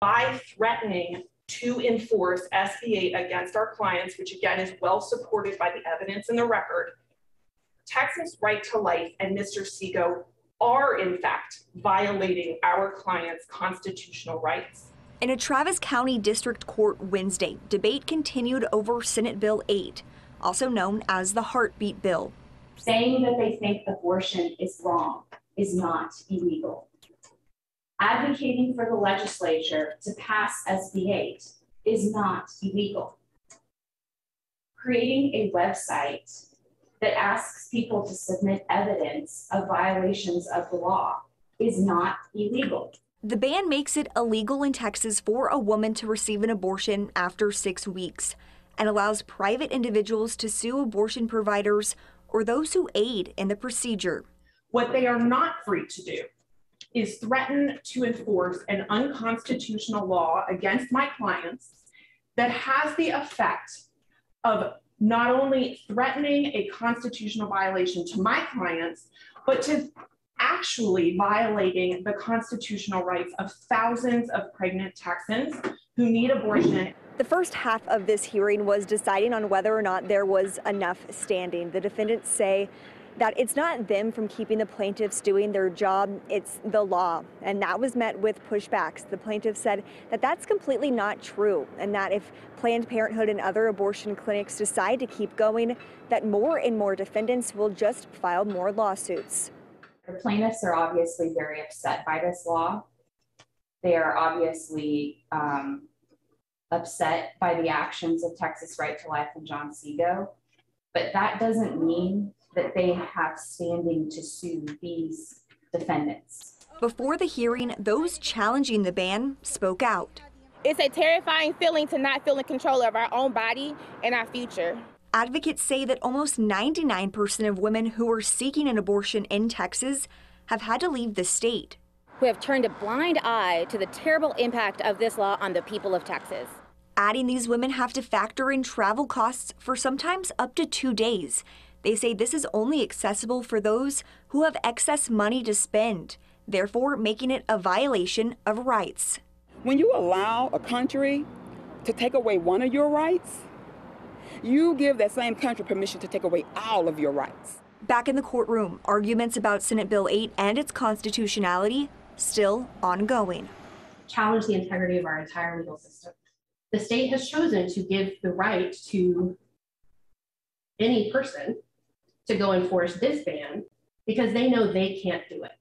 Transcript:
by threatening to enforce SB 8 against our clients, which again is well supported by the evidence in the record, Texas Right to Life and Mr. Seago are in fact violating our clients' constitutional rights. In a Travis County District Court Wednesday, debate continued over Senate Bill 8, also known as the Heartbeat Bill. Saying that they think abortion is wrong is not illegal. Advocating for the legislature to pass SB 8 is not illegal. Creating a website that asks people to submit evidence of violations of the law is not illegal. The ban makes it illegal in Texas for a woman to receive an abortion after six weeks and allows private individuals to sue abortion providers or those who aid in the procedure. What they are not free to do is threaten to enforce an unconstitutional law against my clients that has the effect of not only threatening a constitutional violation to my clients, but to actually violating the constitutional rights of thousands of pregnant Texans who need abortion. The first half of this hearing was deciding on whether or not there was enough standing. The defendants say that it's not them from keeping the plaintiffs doing their job, it's the law. And that was met with pushbacks. The plaintiffs said that that's completely not true, and that if Planned Parenthood and other abortion clinics decide to keep going, that more and more defendants will just file more lawsuits. The plaintiffs are obviously very upset by this law. They are obviously um, upset by the actions of Texas Right to Life and John Seago, but that doesn't mean that they have standing to sue these defendants. Before the hearing, those challenging the ban spoke out. It's a terrifying feeling to not feel in control of our own body and our future. Advocates say that almost 99% of women who are seeking an abortion in Texas have had to leave the state. We have turned a blind eye to the terrible impact of this law on the people of Texas. Adding these women have to factor in travel costs for sometimes up to two days. They say this is only accessible for those who have excess money to spend, therefore making it a violation of rights. When you allow a country to take away one of your rights, you give that same country permission to take away all of your rights. Back in the courtroom, arguments about Senate Bill 8 and its constitutionality still ongoing. Challenge the integrity of our entire legal system. The state has chosen to give the right to any person to go enforce this ban because they know they can't do it.